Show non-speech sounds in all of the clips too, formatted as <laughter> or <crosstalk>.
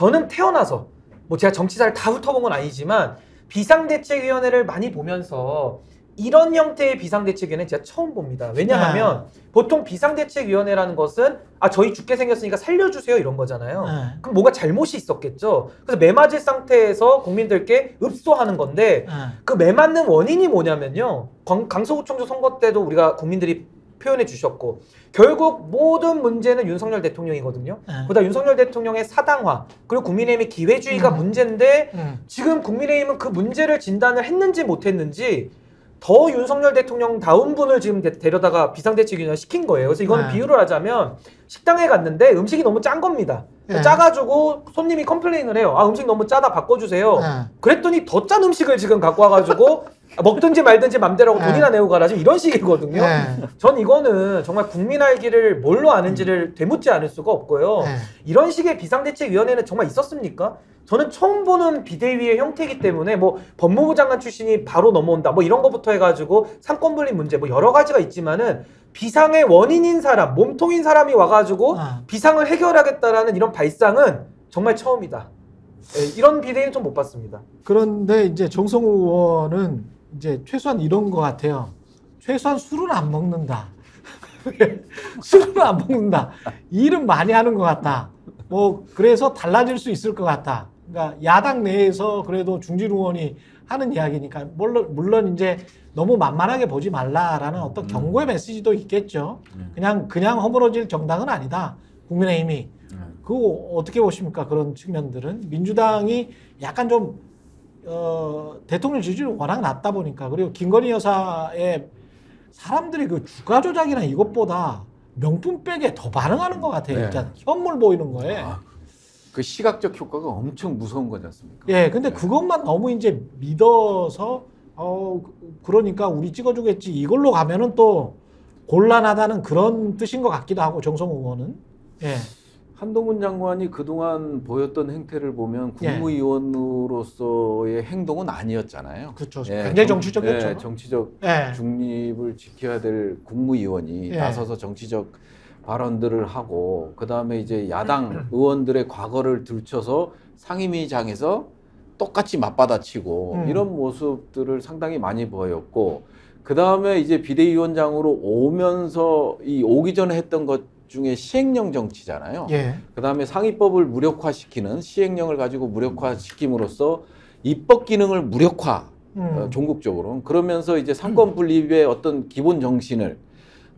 저는 태어나서 뭐 제가 정치사를 다 훑어본 건 아니지만 비상대책위원회를 많이 보면서 이런 형태의 비상대책위원회 제가 처음 봅니다. 왜냐하면 네. 보통 비상대책위원회라는 것은 아 저희 죽게 생겼으니까 살려주세요 이런 거잖아요. 네. 그럼 뭔가 잘못이 있었겠죠. 그래서 매맞을 상태에서 국민들께 읍소하는 건데 네. 그 매맞는 원인이 뭐냐면요. 강- 강서구청장 선거 때도 우리가 국민들이 표현해 주셨고 결국 모든 문제는 윤석열 대통령이거든요. 네. 그러다 윤석열 대통령의 사당화 그리고 국민의힘의 기회주의가 음. 문제인데 음. 지금 국민의힘은 그 문제를 진단을 했는지 못했는지 더 윤석열 대통령 다운 분을 지금 데- 데려다가 비상대책위원회 시킨 거예요. 그래서 이거는 네. 비유를 하자면 식당에 갔는데 음식이 너무 짠 겁니다. 네. 짜가지고 손님이 complain을 해요. 아 음식 너무 짜다 바꿔주세요. 네. 그랬더니 더 짠 음식을 지금 갖고 와가지고 <laughs> 먹든지 말든지 맘대로 하고 네. 돈이나 내고 가라 지금 이런 식이거든요. 네. 전 이거는 정말 국민 알기를 뭘로 아는지를 되묻지 않을 수가 없고요. 네. 이런 식의 비상대책위원회는 정말 있었습니까? 저는 처음 보는 비대위의 형태이기 때문에 뭐 법무부 장관 출신이 바로 넘어온다 뭐 이런 거부터 해가지고 삼권 분립 문제 뭐 여러 가지가 있지만은 비상의 원인인 사람 몸통인 사람이 와가지고 아. 비상을 해결하겠다라는 이런 발상은 정말 처음이다. 예, 이런 비대위는 좀 못 봤습니다. 그런데 이제 정성우 의원은 이제 최소한 이런 것 같아요. 최소한 술은 안 먹는다. <laughs> 술은 안 먹는다. 일은 많이 하는 것 같다. 뭐 그래서 달라질 수 있을 것 같다. 그러니까 야당 내에서 그래도 중진 의원이 하는 이야기니까 물론 물론 이제 너무 만만하게 보지 말라라는 어떤 경고의 메시지도 있겠죠. 그냥 그냥 허물어질 정당은 아니다. 국민의힘이 그거 어떻게 보십니까? 그런 측면들은 민주당이 약간 좀 어, 대통령 지지율이 워낙 낮다 보니까 그리고 김건희 여사의 사람들이 그 주가 조작이나 이것보다 명품백에 더 반응하는 것 같아요. 네. 진짜 현물 보이는 거에. 아, 그 시각적 효과가 엄청 무서운 거지 않습니까? 예, 근데 네. 그것만 너무 이제 믿어서 어 그- 그러니까 우리 찍어주겠지 이걸로 가면은 또 곤란하다는 그런 뜻인 것 같기도 하고 정성호 의원은 예, 한동훈 장관이 그동안 보였던 행태를 보면 예. 국무위원으로서의 행동은 아니었잖아요. 그렇죠. 예, 굉장히 정- 정치적이었죠. 예, 정치적 예, 중립을 지켜야 될 국무위원이 예. 나서서 정치적 발언들을 하고 그 다음에 이제 야당 의원들의 과거를 들춰서 상임위장에서 똑같이 맞받아치고 음. 이런 모습들을 상당히 많이 보였고 그 다음에 이제 비대위원장으로 오면서 이 오기 전에 했던 것 중에 시행령 정치잖아요. 예, 그 다음에 상위법을 무력화시키는 시행령을 가지고 무력화시킴으로써 입법 기능을 무력화 음. 어, 종국적으로 그러면서 이제 삼권 분립의 어떤 기본 정신을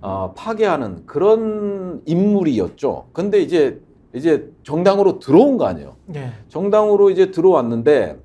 어, 파괴하는 그런 인물이었죠. 근데 이제 이제 정당으로 들어온 거 아니에요. 예, 정당으로 이제 들어왔는데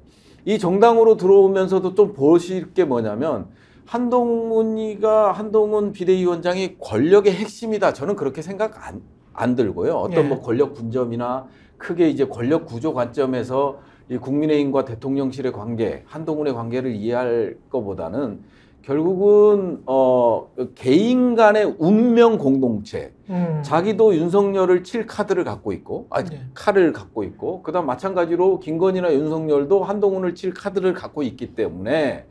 이 정당으로 들어오면서도 좀 보실 게 뭐냐면 한동훈이가 한동훈 비대위원장이 권력의 핵심이다. 저는 그렇게 생각 안, 안 들고요. 어떤 예. 뭐 권력 분점이나 크게 이제 권력 구조 관점에서 이 국민의힘과 대통령실의 관계, 한동훈의 관계를 이해할 것보다는 결국은 어 개인 간의 운명 공동체, 음. 자기도 윤석열을 칠 카드를 갖고 있고, 아, 네. 칼을 갖고 있고, 그다음 마찬가지로 김건희나 윤석열도 한동훈을 칠 카드를 갖고 있기 때문에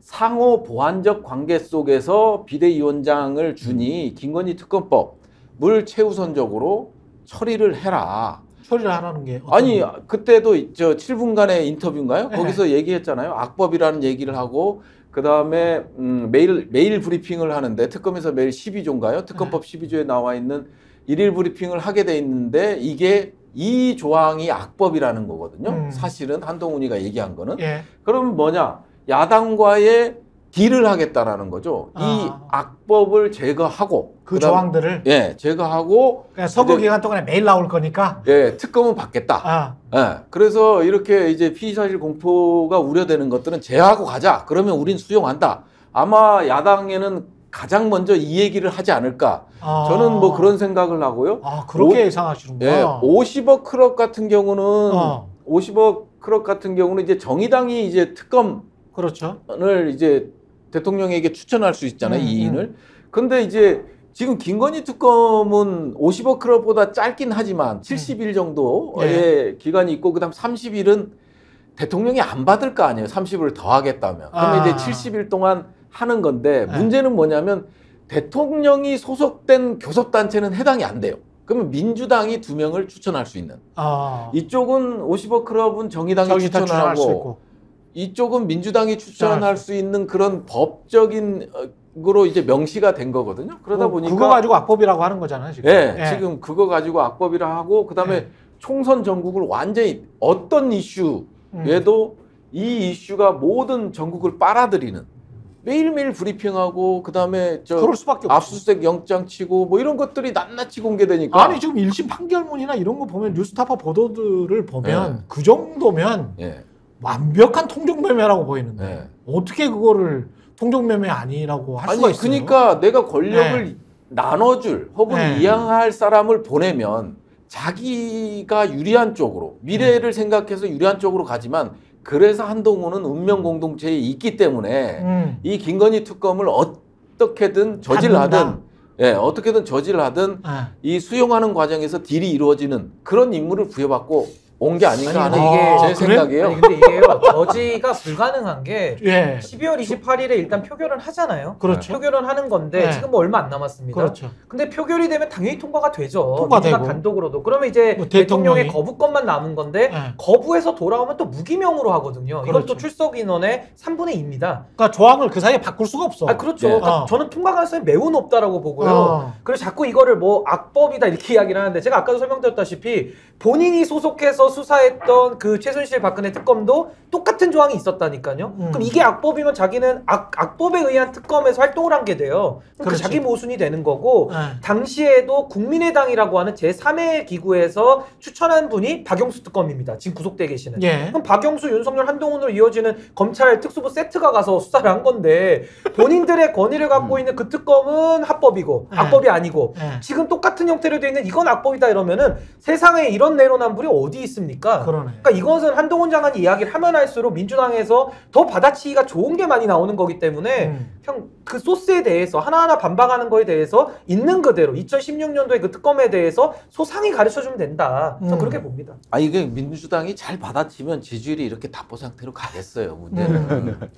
상호 보완적 관계 속에서 비대위원장을 주니 김건희 특검법을 최우선적으로 처리를 해라. 처리를 하라는 게 아니 거? 그때도 저 7분간의 인터뷰인가요? 네. 거기서 얘기했잖아요. 악법이라는 얘기를 하고 그 다음에 음, 매일 매일 브리핑을 하는데 특검에서 매일 12조인가요? 특검법 12조에 나와 있는 일일 브리핑을 하게 돼 있는데 이게 이 조항이 악법이라는 거거든요. 음. 사실은 한동훈이가 얘기한 거는 예, 그럼 뭐냐 야당과의 딜을 하겠다라는 거죠. 이 아. 악법을 제거하고 그 그다음- 조항들을 예 제거하고 그냥 선거 이제- 기간 동안에 매일 나올 거니까 예 특검은 받겠다. 아, 예, 그래서 이렇게 이제 피의사실 공포가 우려되는 것들은 제하고 가자. 그러면 우린 수용한다. 아마 야당에는 가장 먼저 이 얘기를 하지 않을까. 아. 저는 뭐 그런 생각을 하고요. 아 그렇게 오- 예상하시는구나. 예, 50억 크럽 같은 경우는 어. 50억 크럽 같은 경우는 이제 정의당이 이제 특검을 그렇죠. 이제 대통령에게 추천할 수 있잖아요. 음, 이 인을. 근데 이제 지금 김건희 특검은 50억 크럽보다 짧긴 하지만 70일 정도의 기간이 있고 그다음 30일은 대통령이 안 받을 거 아니에요. 30을 더 하겠다면. 그러면 아. 이제 70일 동안 하는 건데 네. 문제는 뭐냐면 대통령이 소속된 교섭단체는 해당이 안 돼요. 그러면 민주당이 두 명을 추천할 수 있는. 아, 이쪽은 50억 클럽은 정의당이 추천하고. 이쪽은 민주당이 추천할 수 있는 그런 법적인 어, 으로 이제 명시가 된 거거든요. 그러다 그거- 보니까 그거 가지고 악법이라고 하는 거잖아요 지금. 예, 예. 지금 그거 가지고 악법이라 하고 그다음에 예. 총선 전국을 완전히 어떤 이슈에도 음. 이 이슈가 모든 전국을 빨아들이는 매일매일 브리핑하고 그다음에 저 그럴 수밖에. 압수수색 영장 치고 뭐 이런 것들이 낱낱이 공개되니까 아니 지금 1심 판결문이나 이런 거 보면 뉴스타파 보도들을 보면 네. 그 정도면 예, 완벽한 통정매매라고 보이는데 예. 어떻게 그거를 통정매매 아니라고 할 수가 아니 있어요? 그러니까 내가 권력을 나눠줄 혹은 네. 이양할 사람을 보내면 자기가 유리한 쪽으로 미래를 생각해서 유리한 쪽으로 가지만 그래서 한동훈은 운명 공동체에 있기 때문에 음. 이 김건희 특검을 어떻게든 저질하든. 예 어떻게든 저질하든 예. 이 수용하는 과정에서 딜이 이루어지는 그런 임무를 부여받고 온 게 아닌가 아니, 하는 이게- 제 아, 그래? 생각이에요. 아니 근데 이게요 저지가 불가능한 게 예. 12월 28일에 일단 표결은 하잖아요. 그렇죠. 표결은 하는 건데 네. 지금 뭐 얼마 안 남았습니다. 그렇죠. 근데 표결이 되면 당연히 통과가 되죠. 통과되고. 단독으로도. 그러면 이제 뭐 대통령의. 거부권만 남은 건데 예. 거부해서 돌아오면 또 무기명으로 하거든요. 그렇죠. 이것도 출석 인원의 3분의 2입니다. 그러니까 조항을 그 사이에 바꿀 수가 없어. 아 그렇죠. 예. 그러니까 어. 저는 통과 가능성이 매우 높다라고 보고요. 어. 그래서 자꾸 이거를 뭐 악법이다 이렇게 <laughs> 이야기를 하는데 제가 아까도 설명드렸다시피 본인이 소속해서 수사했던 그 최순실 박근혜 특검도 똑같은 조항이 있었다니까요. 음. 그럼 이게 악법이면 자기는 악, 악법에 의한 특검에서 활동을 한 게 돼요. 그 그렇지. 자기 모순이 되는 거고 예. 당시에도 국민의당이라고 하는 제3의 기구에서 추천한 분이 박영수 특검입니다. 지금 구속돼 계시는. 예. 그럼 박영수, 윤석열, 한동훈으로 이어지는 검찰 특수부 세트가 가서 수사를 한 건데 본인들의 권위를 갖고 있는 그 특검은 합법이고 네. 악법이 아니고 예. 지금 똑같은 형태로 돼 있는 이건 악법이다 이러면은 세상에 이런 내로남불이 어디 있습니까? 그러네. 그러니까 이것은 한동훈 장관이 이야기를 하면 할수록 민주당에서 더 받아치기가 좋은 게 많이 나오는 거기 때문에 음. 형그 소스에 대해서 하나하나 반박하는 거에 대해서 있는 그대로 2016년도에 그 특검에 대해서 소상히 가르쳐 주면 된다. 저는 음. 그렇게 봅니다. 아 이게 민주당이 잘 받아치면 지지율이 이렇게 답보 상태로 가겠어요. 문제는. 음. <laughs>